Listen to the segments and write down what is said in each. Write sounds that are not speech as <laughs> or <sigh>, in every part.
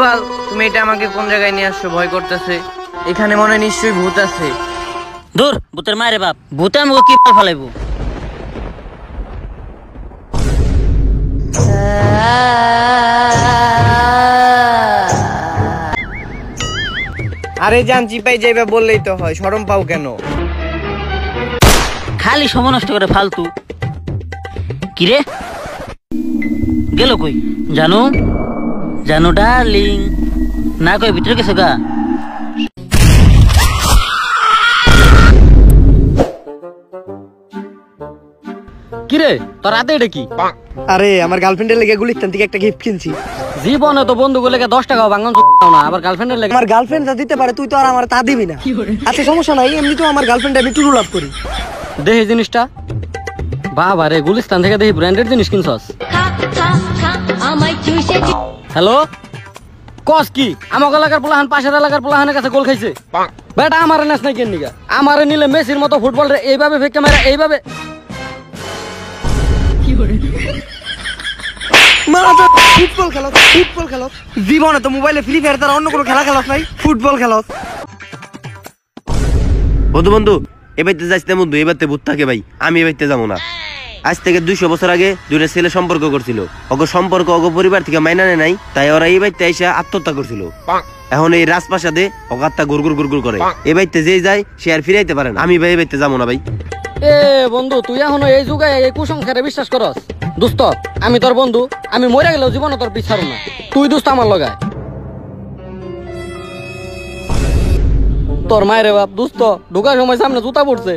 দুর্বল তুমি এটা আমাকে কোন জায়গায় নিয়ে আসছো? ভয় করতেছে। এখানে মনে হয় নিশ্চয়ই ভূত আছে। দূর ভূতের মায়ের বাপ। ভূতে আমাকে কি ফেলাইবো? আরে জান চিপাই যাইবে বললেই তো হয় শরম পাও কেন? খালি সময় নষ্ট করে ফালতু। কিরে? গেল কই? জানো? জানো ডার্লিং না কই ভিতরে গেছো গা? কিরে তোর হাতে এটা কি? আরে আমার গার্লফ্রেন্ডের লেগে গুলিস্তান থেকে একটা গিফট কিনছি। জীবনে তো বন্ধু গুলোকে দশ টাকা বাঙ্গন না আবার গার্লফ্রেন্ডের লেগে আমার গার্লফ্রেন্ড যা দিতে পারে তুই তো আর আমার তা দিবি না। আচ্ছা সমস্যা নাই এমনি তো আমার গার্লফ্রেন্ড আমি টুরু লাভ করি। দেখি জিনিসটা? বাবা রে গুলিস্তান থেকে দেখি ব্র্যান্ডেড জিনিস কিনছস? হ্যালো? কস কি? আমার এলাকার পোলাহান পাশের এলাকার পোলাহানের কাছে গোল খাইছে। বেটা আমারে নেস নাই কেন নিগা? আমারে নিলে মেসির মতো ফুটবল রে এইভাবে ফেকে মারা এইভাবে ফুটবল খেলো ফুটবল খেলো জীবনে তো মোবাইলে ফ্রি ফায়ার তার অন্য কোনো খেলা খেলাস নাই ফুটবল খেলাস বন্ধু বন্ধু এবাইতে যাইস না বন্ধু এবারতে ভূত থাকে ভাই আমি এবাইতে যাব না। আজ থেকে দুইশো বছর আগে দুইটা ছেলে সম্পর্ক করছিল। অগ সম্পর্ক অগ পরিবার থেকে মাইনা নেয় নাই, তাই ওরা এই বাইতে এসে আত্মহত্যা করছিল। এখন এই রাজপ্রাসাদে অগাত্তা গুরগুর গুরগুর করে। এ বাইতে যে যায়, সে আর ফিরাইতে পারে না। আমি ভাই এবাইতে যাব না ভাই। এ বন্ধু, তুই এখনও এই যুগে এই কুসংস্কারে বিশ্বাস করস? দোস্ত, আমি তোর বন্ধু, আমি মরে গেলেও জীবনে তোর পিছাড়ু না। তুই দোস্ত আমার লগায়। তোর মায়ের বাপ দোস্ত ঢুকার সময় সামনে জুতা পড়ছে।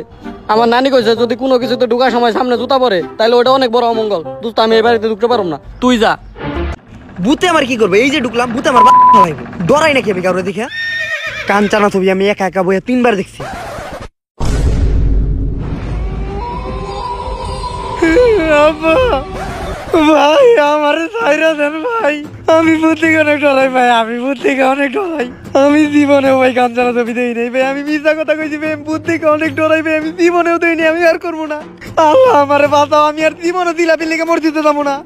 আমার নানি কইছে যদি কোনো কিছুতে ঢুকার সময় সামনে জুতা পরে তাহলে ওটা অনেক বড় অমঙ্গল। দোস্ত আমি এই বাড়িতে ঢুকতে পারব না। তুই যা। বুতে আমার কি করবে? এই যে ঢুকলাম বুতে আমার ডরাই নাকি আমি কারও দেখে কাঞ্চানা ছবি আমি একা একা বইয়া তিনবার দেখছি। ভাই আমার সাইরা দেন ভাই। আমি বুদ্ধিকে অনেক ডরাই ভাই আমি বুদ্ধিকে অনেক ডরাই আমি জীবনে ভাই কাঞ্চানা ছবি দেই নাই ভাই আমি মিথ্যা কথা কইছি ভাই আমি বুদ্ধিকে অনেক ডরাই ভাই আমি জীবনেও দেই নাই আমি আর করব না। আল্লাহ আমারে বাঁচাও আমি আর জীবনে দিলাপি লেগে মসজিদে যাব না।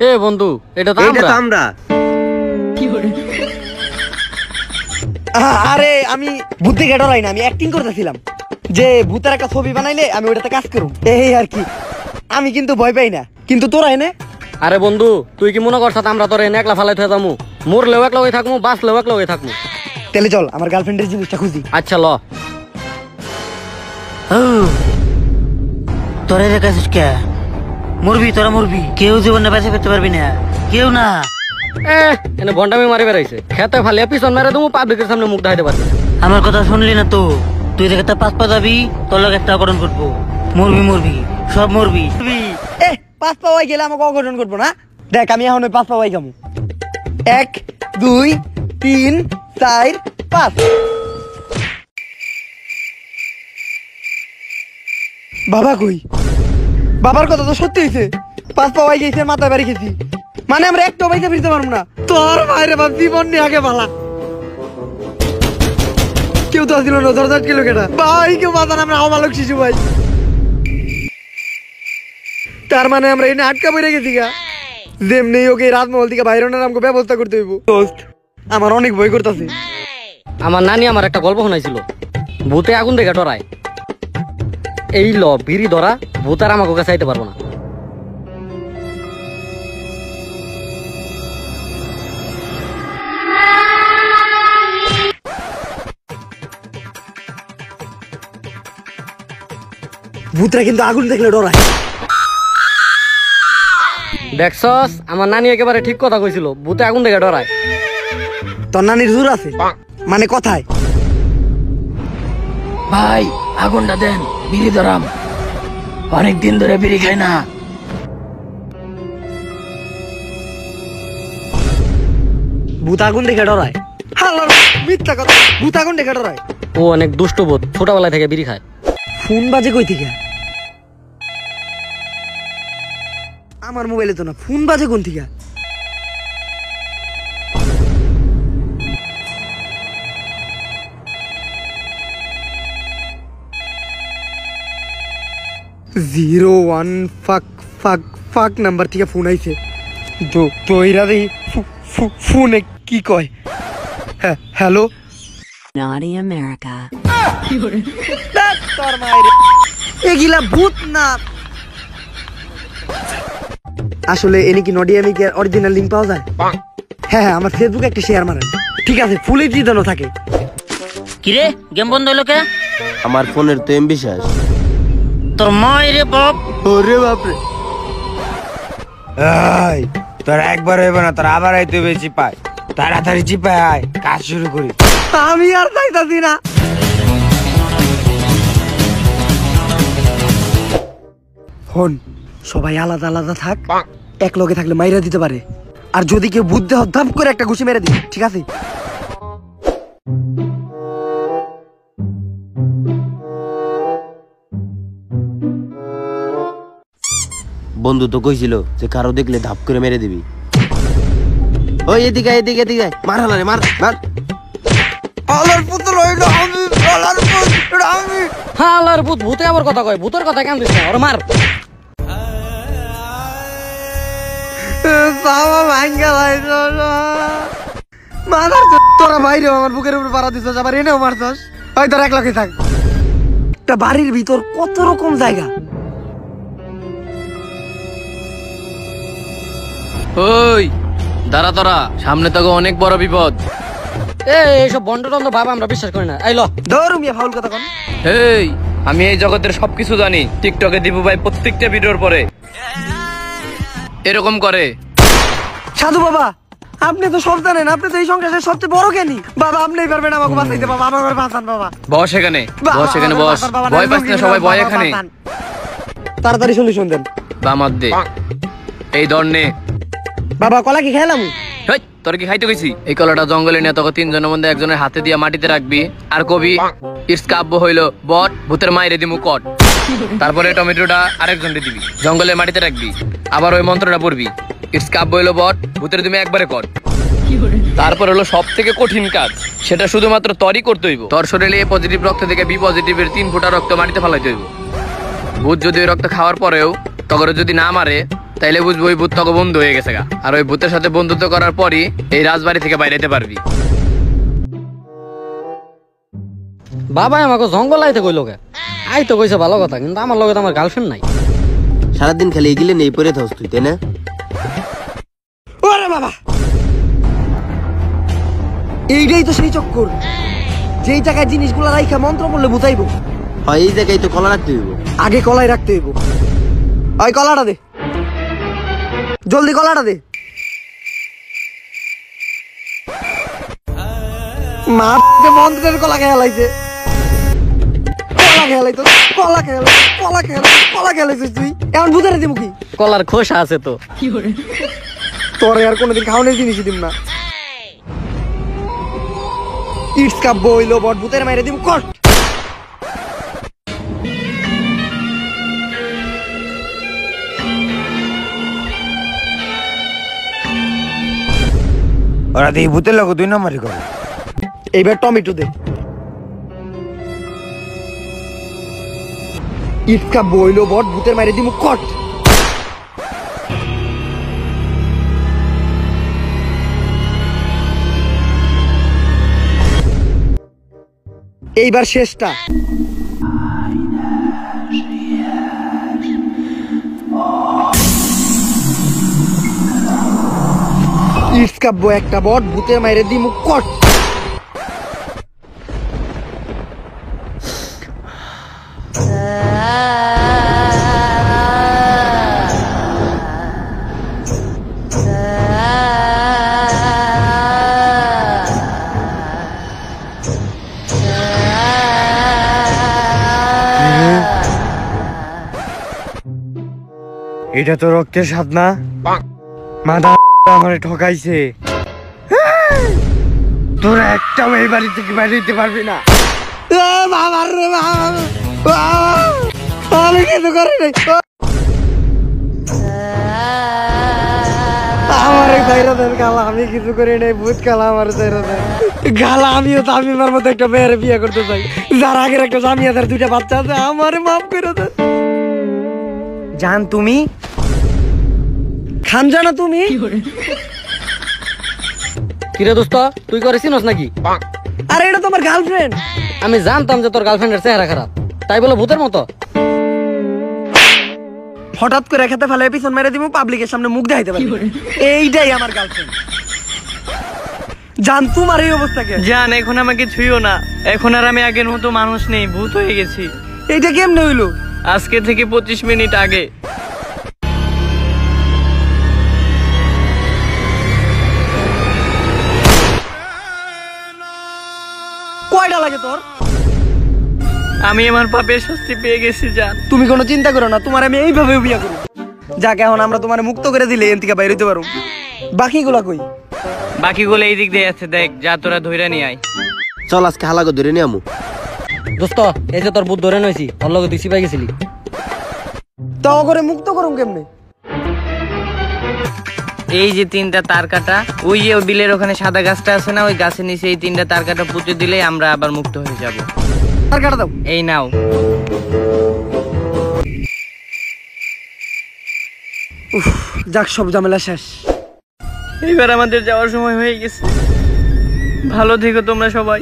এ বন্ধু এটা তো এইটা তো আমরা। আমরা। আ- আরে আমি বুদ্ধি ডরাই না আমি অ্যাক্টিং করতেছিলাম। যে ভূতের একটা ছবি বানাইলে আমি ওটাতে কাজ করুম। এই আর কি। আমি কিন্তু ভয় পাই না। কিন্তু তোরা এনে আরে বন্ধু তুই কি মনে করছ আমরা তোর এনে একলা ফালাই থয়ে যামু? মরলেও এক লগে থাকমু বাঁচলেও এক লগে থাকমু? তাহলে চল আমার গার্লফ্রেন্ডের জিনিসটা খুঁজি। আচ্ছা ল। তোরে দেখাছিস কে? মরবি তোরা মরবি। কেউ জীবনে বেঁচে করতে পারবি না। কেউ না। এনে ভন্ডামি মারি বেড়াইছে। খেতে ফালিয়া পিছন মেরে তুমি পাবলিকের সামনে মুখ দেখাইতে পারবি। আমার কথা শুনলি না তো? তুই দেখে তা পাঁচ পা যাবি তোর লোক একটা অকরণ করব। মরবি মরবি। সব মরবি। পাঁচ পাওয়াই গেলে আমাকে অঘটন করব না। দেখ, আমি এখন ওই পাঁচ পাওয়াই খামু। এক, দুই, তিন, চার, পাঁচ। বাবা কই? বাবার কথা তো সত্যি হয়েছে পাঁচ পাওয়াই গেছে, মাথায় বাড়ি খেয়েছি মানে আমরা একটা পয়সা ফিরতে পারব না। তোর বাইরে বাপ, জীবন নিয়ে আগে ভালা কেউ তো আসছিল না, দরজা কিলো কেটা ভাই, কেউ বাজান আমরা অমালক শিশু ভাই। তার মানে আমরা এনে আটকা পড়ে গেছি গা। যেমনি ওকে রাজমহল থেকে বাইরে আমাকে ব্যবস্থা করতে হইব। দোস্ত। আমার অনেক ভয় করতেছে। আমার নানি আমার একটা গল্প শোনাইছিল। ভূতে আগুন দেখে ডরায়। এই ল বিড়ি ধরা ভূত আর আমাকে কাছে আইতে পারব না। ভূতরা কিন্তু আগুন দেখলে ডরায়। দেখছস? আমার নানি একেবারে ঠিক কথা কইছিল। ভূতে আগুন দেখে ডরায়। তোর নানির জোর আছে? মানে কথায়? ভাই আগুনটা দেন বিড়ি ধরাম। অনেক দিন ধরে বিড়ি খাই না। ভূত আগুন দেখে ডরায়? হাল্লা মিথ্যা কথা। ভূত আগুন দেখে ডরায়? ও অনেক দুষ্ট বোধ। ছোটবেলা থেকে বিড়ি খায়। ফোন বাজে কই থেকে? আমার মোবাইলে তো না ফোন বাজে কোন থেকে? জিরো ওয়ান ফাক ফাক ফাক নাম্বার থেকে ফোন আইছে। তো দেই ফো- ফোনে কি কয়? হ্যাঁ হ্যালো? Naughty America. তোর মায়ের এগুলা ভূত না। আসলে এনে কি নডিয়া মিকে অরিজিনাল লিঙ্ক পাওয়া যায়? হ্যাঁ হ্যাঁ আমার ফেসবুকে একটা শেয়ার মারেন। ঠিক আছে ফুল এইচডি দানো থাকে। কিরে গেম বন্ধ হলো কে? আমার ফোনের তো এমবি শেষ। তোর মায়ের রে বাপ। ওরে বাপরে। এই তোর একবার হইব না তোর আবার আইতে বেশি পায়। তাড়াতাড়ি চিপায় আয় কাজ শুরু করি। আমি আর চাইতাছি না। হন সবাই আলাদা আলাদা থাক। এক লগে থাকলে মাইরা দিতে পারে। আর যদি কেউ বুদ্ধি ধাপ করে একটা ঘুষি মেরে দিই ঠিক আছে? বন্ধু তো কইছিল যে কারও দেখলে ধাপ করে মেরে দিবি। ওই এদিকে এদিকে এদিকে। মার হালারে মার মার। আলার পুতুল হইল আমি আলার পুতুল আমি হ্যাঁ আল্লাহর ভূত ভূতে আবার কথা কয়। ভূতের কথা কেন দিস ওরে মার। বাবা ভাঙ্গা লাইছো মাদার তোরা বাইরে আমার বুকের উপর পাড়া দিছস আবার এনেও মারছস। ওই তোর এক লগে থাক। একটা বাড়ির ভিতর কত রকম জায়গা। ওই দাঁড়া তোরা সামনে তো অনেক বড় বিপদ। এ এইসব বন্ড টন্ড ভাব আমরা বিশ্বাস করি না। মিয়া ফাউল কথা কোন। আমি এই জগতের সবকিছু জানি। টিকটকে দিবু ভাই প্রত্যেকটা ভিডিওর পরে। এরকম করে। সাধু বাবা আপনি তো সব জানেন আপনি তো এই সংসারের সবচেয়ে বড় জ্ঞানী। বাবা আপনিই পারবেন আমাকে বাঁচাইতে বাবা আমাকে বাঁচান বাবা। বস এখানে বস এখানে বস। ভয় পাস না সবাই ভয় এখানে। তাড়াতাড়ি সলিউশন দেন বামার দে। এই ধর নে বাবা কলা কি খেলাম? হেই, তোর কি খাইতে গেছি এই কলাটা জঙ্গলে নিয়ে তোকে তিনজনের মধ্যে একজনের হাতে দিয়ে মাটিতে রাখবি। আর কবি ইটস কাব্য হইল বট ভূতের মায়ের দিমু কট। তারপরে টমেটোটা আরেকজন দিবি। জঙ্গলের মাটিতে রাখবি। আবার ওই মন্ত্রটা পড়বি। ইটস কাব্য হইল বট ভূতের দিমে একবারে কর। তারপর হলো সব থেকে কঠিন কাজ। সেটা শুধুমাত্র তরই করতে হইব। তোর শরীরে এ পজিটিভ রক্ত থেকে বি পজিটিভের তিন ফোঁটা রক্ত মাটিতে ফেলাইতে হইব। ভূত যদি ওই রক্ত খাওয়ার পরেও তখন যদি না মারে, তাইলে বুঝব ওই ভূত তখন বন্ধু হয়ে গেছে গা। আর ওই ভূতের সাথে বন্ধুত্ব করার পরই এই রাজবাড়ি থেকে বাইরে পারবি। বাবা আমাকে জঙ্গল আইতে কইলো কে? আই তো কইছে ভালো কথা কিন্তু আমার লগে তো আমার গার্লফ্রেন্ড নাই। সারাদিন খালি এগুলো নেই পরে থাকস তুই তাই না? ওরে বাবা! এইটাই তো সেই চক্কর। যেই জায়গায় জিনিসগুলো রাইখা মন্ত্র করলে বুঝাইবো। হয় এই জায়গায় তো কলা রাখতে হইব। আগে কলাই রাখতে হইব। ওই কলাটা দে। জলদি কলাটা দে। মা মন্ত্রের কলা খেলাইছে কলা খেলাইতো কলা খেলাই কলা খেলাই কলা খেলাইছিস তুই? এমন বুঝারে দিব কি? কলার খোসা আছে তো। তোরে আর কোনোদিন খাওয়ানোর জিনিসই দিব না। ইটস বট ভূতের মাইরে দিব কট ওরা তো ভূতের লোক দুই নম্বরই করে। এইবার টমেটো দে। ইটকা বইলো বট, ভূতের মাইরে দিমু কট। এইবার শেষটা। ইটস কাব্য একটা বট, ভূতের মাইরে দিমু কট। এটা তো রক্তের স্বাদ না। আমার ঠকাইছে। তোরা একটাও এই বাড়ি থেকে বাইরে দিতে পারবি না। রে! আমি কিছু করি নাই। আমার এই বাইরে দেন গালা আমি কিছু করি নাই। ভূত গালা আমার বাইরে দেন। গালা আমিও তো মতো একটা মেয়ের বিয়ে করতে চাই। যার আগের একটা দুইটা বাচ্চা আছে আমার মাফ করে দেন। জান তুমি? খান জানা তুমি? কিরে? দোস্ত তুই করে চিনস নাকি? আরে এটা তোমার গার্লফ্রেন্ড আমি জানতাম যে তোর গার্লফ্রেন্ডের চেহারা খারাপ। তাই বলে ভূতের মতো। হঠাৎ করে খেতে ফেলে পিছন মেরে দিব পাবলিকের সামনে মুখ দেখাইতে পারি এইটাই আমার গার্লফ্রেন্ড জান তোমার এই অবস্থা কে? জান এখন আমাকে ছুঁইও না। এখন আর আমি আগের মতো মানুষ নেই ভূত হয়ে গেছি। এইটা কেমনে হইল? আজকে থেকে পঁচিশ মিনিট আগে। কয়টা লাগে তোর? আমি আমার পাপের শাস্তি পেয়ে গেছি জান। তুমি কোনো চিন্তা করো না তোমার আমি এইভাবে বিয়া করব যাক এখন আমরা তোমার মুক্ত করে দিলে এন থেকে বাইরে হইতে পারো। বাকিগুলা কই? বাকিগুলো এই দিক দিয়ে আছে দেখ যা তোরা ধইরা নিয়ে আয়। চল আজকে হালাগো ধরে নিয়ে আমু। দোস্ত এই যে তোর বুধ ধরে নইছি তোর লগে তুই সিপাই গেছিলি। তাও করে মুক্ত করুম কেমনে? এই যে তিনটা তার কাটা ওই যে বিলের ওখানে সাদা গাছটা আছে না ওই গাছের নিচে এই তিনটা তার কাটা পুঁতে দিলেই আমরা আবার মুক্ত হয়ে যাব। আর কাটা দাও। এই নাও। যাক সব ঝামেলা শেষ। এইবার আমাদের যাওয়ার সময় হয়ে গেছে। ভালো থেকো তোমরা সবাই।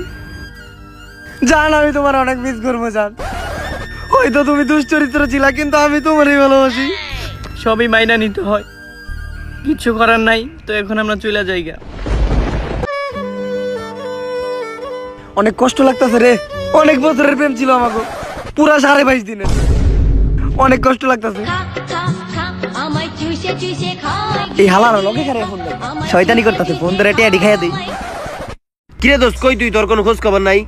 জান আমি তোমার অনেক মিস করব জান। হয়তো তুমি দুশ্চরিত্র ছিলা কিন্তু আমি তোমারই ভালোবাসি। সবই মাইনা নিতে হয়। কিছু করার নাই তো এখন আমরা চলে যাইগা অনেক কষ্ট লাগতেছে রে। অনেক বছরের প্রেম ছিল আমাকে পুরা সাড়ে বাইশ দিনের। অনেক কষ্ট লাগতেছে। এই হালার লগে খারে ফোন দেয়? শয়তানি করতেছে ফোন ধরে টিয়াডি খাইয়া দিই। কিরে দোস্ত কই তুই? তোর কোনো খোঁজ খবর নাই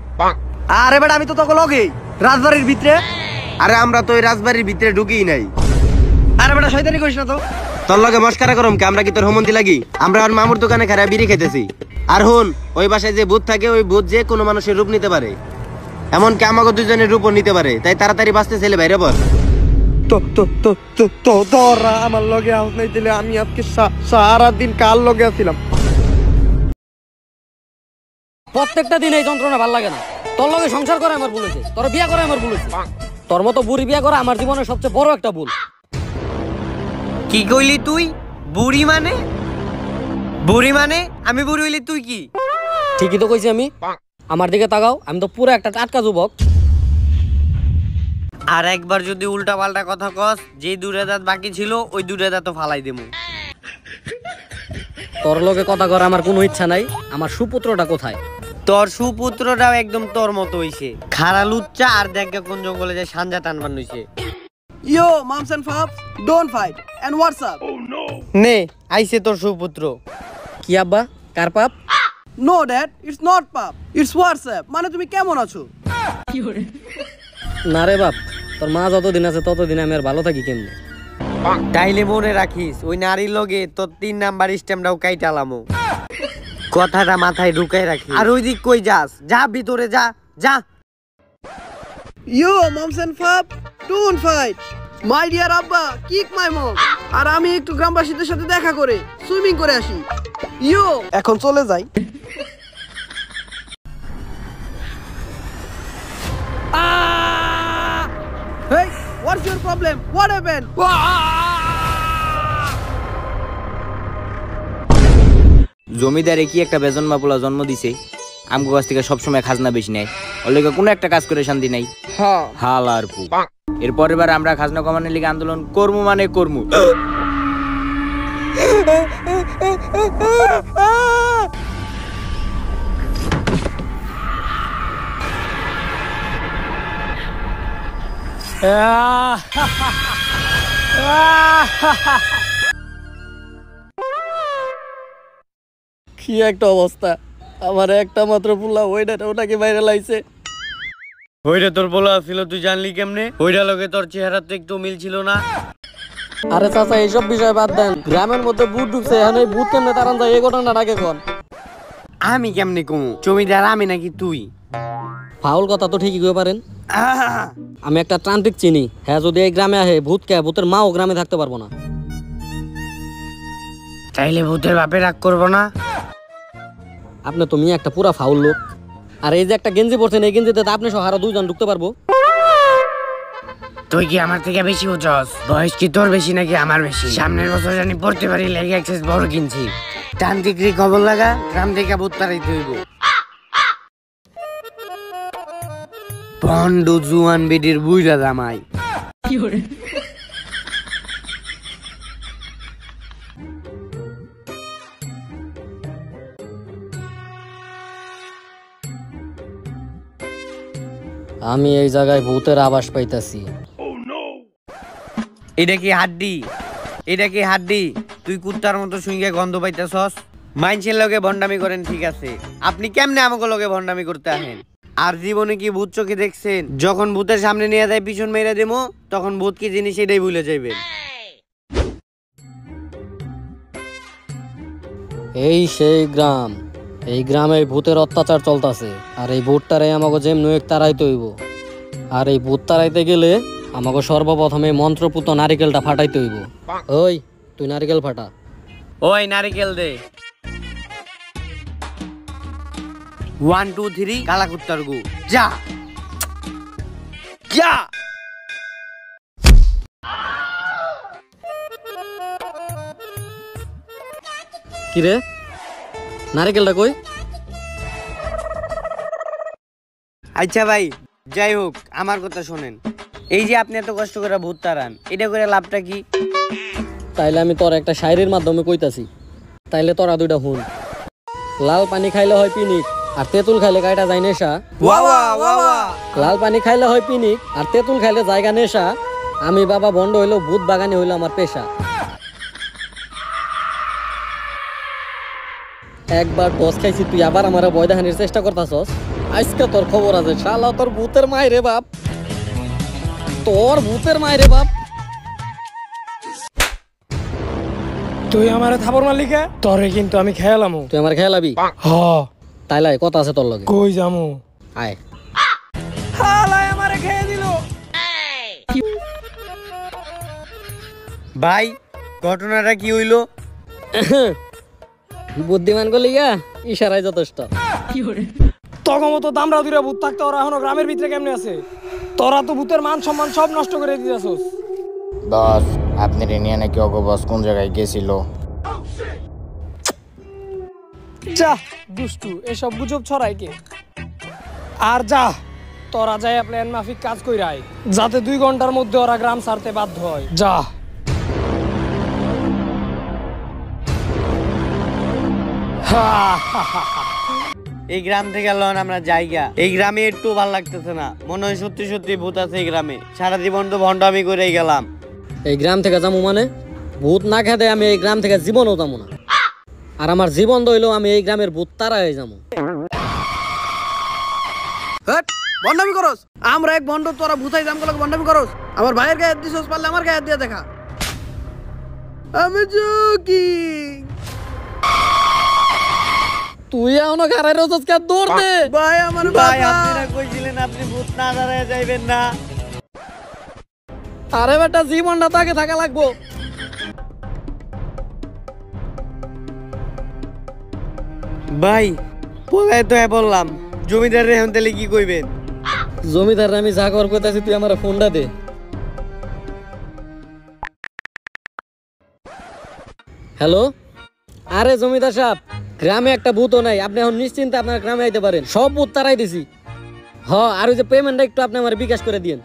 আরে বেটা আমি তো তখন লগে রাজবাড়ির ভিতরে? আরে আমরা তো ওই রাজবাড়ির ভিতরে ঢুকিই নাই। আরে বেটা শয়তানি করিস না তো। তোর লগে মস্কারা করম কে? আমরা কি তোর হোমন্তি লাগি? আমরা আর মামুর দোকানে খারা বিড়ি খেতেছি আর হুন ওই বাসায় যে ভূত থাকে ওই ভূত যে কোনো মানুষের রূপ নিতে পারে। এমনকি আমাকে দুজনের রূপও নিতে পারে। তাই তাড়াতাড়ি বাঁচতে ছেলে বাইরে বল তো তো তো তো তো তোরা আমার লগে হাউস নাই দিলে আমি আজকে সা- সারা দিন কাল লগে আছিলাম? প্রত্যেকটা দিন এই যন্ত্রণা ভালো লাগে না। তোর লগে সংসার করে আমার ভুল হয়েছে তোর বিয়া করে আমার ভুল হয়েছে। তোর মতো বুড়ি বিয়া করা আমার জীবনের সবচেয়ে বড় একটা ভুল। কি কইলি তুই? বুড়ি মানে? বুড়ি মানে? আমি বুড়ি হইলি তুই কি? ঠিকই তো কইছি আমি। আমার দিকে তাকাও আমি তো পুরো একটা টাটকা যুবক। আর একবার যদি উল্টা পাল্টা কথা কস যে দুটা দাঁত বাকি ছিল ওই দুটা দাঁত ফালাই দেবো। তোর লগে কথা করা আমার কোনো ইচ্ছা নাই। আমার সুপুত্রটা কোথায়? তোর সুপুত্রটাও একদম তোর মতো হইছে। খারা লুচ্চা আর দেখ কোন জঙ্গলে যায় সাঞ্জা টানবান হইছে। Yo moms and pops don't fight and WhatsApp নে আইছে তোর সুপুত্র। কি আব্বা? কার পাপ? নো ড্যাড ইটস নট পাপ ইটস হোয়াটসঅ্যাপ মানে তুমি কেমন আছো? না রে বাপ তোর মা যতদিন আছে ততদিন আমি আর ভালো থাকি কেমনে? তাইলে মনে রাখিস ওই নারীর লগে তোর তিন নাম্বার স্ট্যাম্পটাও কাইটালামো কথাটা মাথায় ঢুকাই রাখি। আর ওই দিক কই যাস? যা ভিতরে যা যা। Yo moms and pop don't fight. My dear আব্বা কিক মাই মম। আর আমি একটু গ্রামবাসীদের সাথে দেখা করে সুইমিং করে আসি। ইয়ো এখন চলে যাই। Hey, what's your problem? What happened? জমিদারে কি একটা বেজন মাপুলা জন্ম দিছে? আমগো কাছ থেকে সবসময় খাজনা বেশি নেয়। ওর লেগে কোনো একটা কাজ করে শান্তি নাই। হাল আর পু। এরপরের বার আমরা খাজনা কমানোর লিগে আন্দোলন করমু মানে করমু। কি একটা অবস্থা? আমার একটা মাত্র পুলা ওইটা ওটাকে বাইরে লাইছে। ওইটা তোর বলা ছিল তুই জানলি কেমনে? ওইটা লগে তোর চেহারা তো একটু মিল ছিল না। আরে চাচা এইসব বিষয় বাদ দেন। গ্রামের মধ্যে বুট ঢুকছে এখানে বুট কেমনে তারান যায় এই ঘটনাটাকে কোন। আমি কেমনে কমু? জমিদার আমি নাকি তুই? ফাউল কথা তো ঠিকই কই পারেন। আমি একটা ট্রান্টিক চিনি। হ্যাঁ যদি এই গ্রামে আহে ভূত কে ভূতের মাও গ্রামে থাকতে পারব না। তাইলে ভূতের বাপে রাগ করব না? আপনি তুমি একটা পুরা ফাউল লোক। আর এই যে একটা গেঞ্জি পরছেন এই গেঞ্জিতে তো আপনি সহ আরও দুইজন ঢুকতে পারব। তুই কি আমার থেকে বেশি উঠস বয়স কি তোর বেশি নাকি আমার বেশি? সামনের বছর জানি পড়তে পারি লেগে এক্সেস বড় কিনছি তান্ত্রিক খবর লাগা গ্রাম থেকে ভূত তাড়াইতে হইব। পন্ডু জুয়ান বেডির বুইরা জামাই। আমি এই জায়গায় ভূতের আবাস পাইতাছি। এটা কি হাড্ডি? এটা কি হাড্ডি? তুই কুত্তার মতো শুইগে গন্ধ পাইতেছস? মাইনসের লগে ভন্ডামি করেন ঠিক আছে। আপনি কেমনে আমাকে লগে ভন্ডামি করতে আহেন? আর জীবনে কি ভূত চোখে দেখছেন? যখন ভূতের সামনে নিয়ে যায় পিছন মেরে দেবো তখন ভূত কি জিনিস এটাই ভুলে যাইবেন এই সেই গ্রাম। এই গ্রামে ভূতের অত্যাচার চলতেছে আর এই ভূত তারাই আমাকে যেম এক তারাইতে হইব। আর এই ভূত তারাইতে গেলে আমাকে সর্বপ্রথমে মন্ত্রপুত নারিকেলটা ফাটাইতে হইব। ওই তুই নারিকেল ফাটা। ওই নারিকেল দে। ওয়ান টু থ্রি কালা কুত্তার গু। যা। যা। কিরে? নারিকেলটা কই? আচ্ছা ভাই যাই হোক আমার কথা শোনেন। এই যে আপনি এত কষ্ট করে ভূত তাড়ান এটা করে লাভটা কি? তাইলে আমি তোর একটা শায়রির মাধ্যমে কইতাছি। তাইলে তোরা দুইটা হুন। লাল পানি খাইলে হয় পিনিক আর তেঁতুল খাইলে গাইটা যায় নেশা। লাল পানি খাইলে হয় পিনিক আর তেঁতুল খাইলে জায়গা নেশা। আমি বাবা বন্ড হইল ভূত বাগানে হইল আমার পেশা। একবার টস খাইছি তুই আবার আমার বয় দেখানোর চেষ্টা করতাছস। আজকে তোর খবর আছে শালা তোর ভূতের মায়েরে বাপ। তোর ভূতের মায়েরে বাপ। তুই আমার থাপর মালিকা তরে কিন্তু আমি খেয়ালামু। তুই আমার খেয়ালাবি? হ। তাইলে কথা আছে তোর লগে। কই যামু? আয়। হালাই আমারে খেয়ে দিল। ভাই ঘটনাটা কি হইল? <laughs> বুদ্ধিমান করলি গা ইশারায় যথেষ্ট। তখন মতো দামরা দুরা ভূত থাকতে ওরা এখনও গ্রামের ভিতরে কেমনে আছে? তোরা তো ভূতের মান সম্মান সব নষ্ট করে দিতেছস। বস আপনার নিয়ে নাকি অগো বস কোন জায়গায় গেছিল? যা দুষ্টু এসব গুজব ছড়াই কে? আর যা তোরা যাই প্ল্যান মাফিক কাজ কইরাই যাতে দুই ঘণ্টার মধ্যে ওরা গ্রাম ছাড়তে বাধ্য হয়। যা। <laughs> এই গ্রাম থেকে লন আমরা জায়গা। এই গ্রামে একটু ভালো লাগতেছে না। মনে হয় সত্যি সত্যি ভূত আছে এই গ্রামে। সারা জীবন তো ভণ্ডামি করে গেলাম। এই গ্রাম থেকে যাব মানে? ভূত না খেতে আমি এই গ্রাম থেকে জীবনও যাব না। আর আমার জীবন দইলেও আমি এই গ্রামের ভূত তারা হয়ে যাব বন্ডামি করস? আমরা এক বন্ড তোরা ভূতাই দামগুলো বন্ডামি করস? আমার ভাইয়ের গায়ে দিছস পারলে আমার গায়ে দিয়ে দেখা। আমি জোকি তুই এখনও রোজস কে দৌড় দে। ভাই আমার ভাই। আপনারা কইছিলেন আপনি ভূত না দাঁড়ায় যাইবেন না। আরে বেটা জীবনটা তাকে থাকা লাগবো। ভাই পলায় তো বললাম জমিদারের এখন তাহলে কি কইবেন? জমিদার আমি যা কর করতেছি তুই আমার ফোনটা দে। হ্যালো? আরে জমিদার সাহেব গ্রামে একটা ভূতও নাই। আপনি এখন নিশ্চিন্তে আপনার গ্রামে আইতে পারেন। সব ভূত তারাই দিছি। হ, আর ওই যে পেমেন্টটা একটু আপনি আমার বিকাশ করে দিন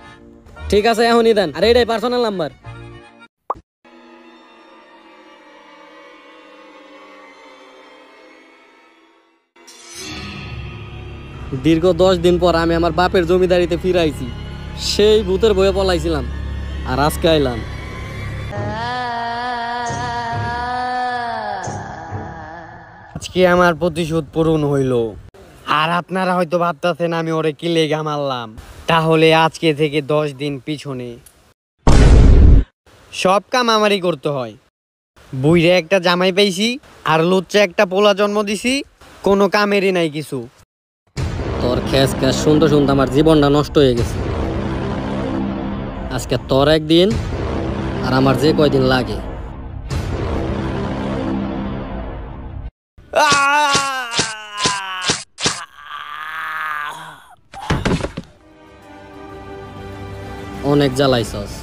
ঠিক আছে, এখনই দেন। আর এটাই পার্সোনাল নাম্বার দীর্ঘ দশ দিন পর আমি আমার বাপের জমিদারিতে ফিরাইছি সেই ভূতের বয়ে পলাইছিলাম। আর আজকে আইলাম। আজকে আমার প্রতিশোধ পূরণ হইল। আর আপনারা হয়তো ভাবতেছেন আমি ওরে কি লেগা মারলাম। তাহলে আজকে থেকে দশ দিন পিছনে। সব কাম আমারই করতে হয়। বুইরে একটা জামাই পাইছি, আর লুচ্চা একটা পোলা জন্ম দিছি, কোনো কামেরই নাই কিছু। তোর খ্যাস খ্যাস শুনতে শুনতে আমার জীবনটা নষ্ট হয়ে গেছে। আজকে তোর একদিন, আর আমার যে কয়দিন লাগে। অনেক জ্বালাইছস।